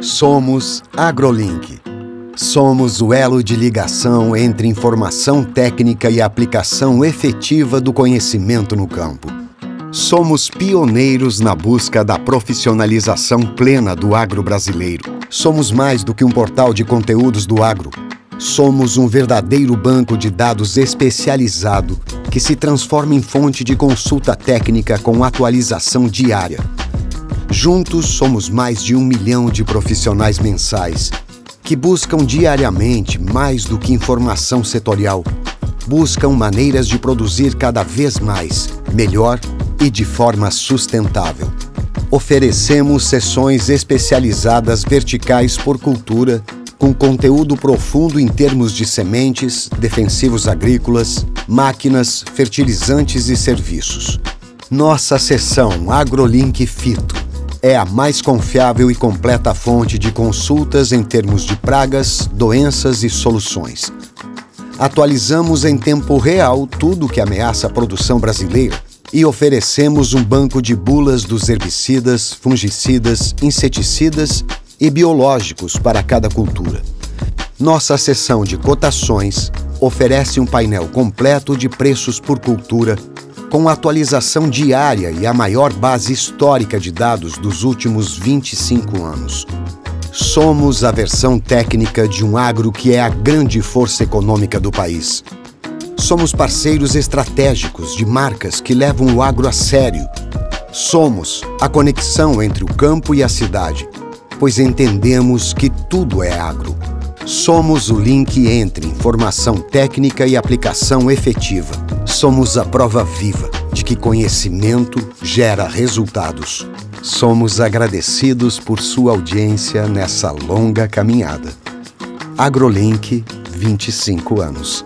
Somos AgroLink. Somos o elo de ligação entre informação técnica e aplicação efetiva do conhecimento no campo. Somos pioneiros na busca da profissionalização plena do agro brasileiro. Somos mais do que um portal de conteúdos do agro. Somos um verdadeiro banco de dados especializado que se transforma em fonte de consulta técnica com atualização diária. Juntos somos mais de um milhão de profissionais mensais que buscam diariamente mais do que informação setorial. Buscam maneiras de produzir cada vez mais, melhor e de forma sustentável. Oferecemos sessões especializadas verticais por cultura, com conteúdo profundo em termos de sementes, defensivos agrícolas, máquinas, fertilizantes e serviços. Nossa seção AgroLink Fito é a mais confiável e completa fonte de consultas em termos de pragas, doenças e soluções. Atualizamos em tempo real tudo que ameaça a produção brasileira e oferecemos um banco de bulas dos herbicidas, fungicidas, inseticidas e biológicos para cada cultura. Nossa seção de cotações oferece um painel completo de preços por cultura, com atualização diária e a maior base histórica de dados dos últimos 25 anos. Somos a versão técnica de um agro que é a grande força econômica do país. Somos parceiros estratégicos de marcas que levam o agro a sério. Somos a conexão entre o campo e a cidade, pois entendemos que tudo é agro. Somos o link entre informação técnica e aplicação efetiva. Somos a prova viva de que conhecimento gera resultados. Somos agradecidos por sua audiência nessa longa caminhada. AgroLink, 25 anos.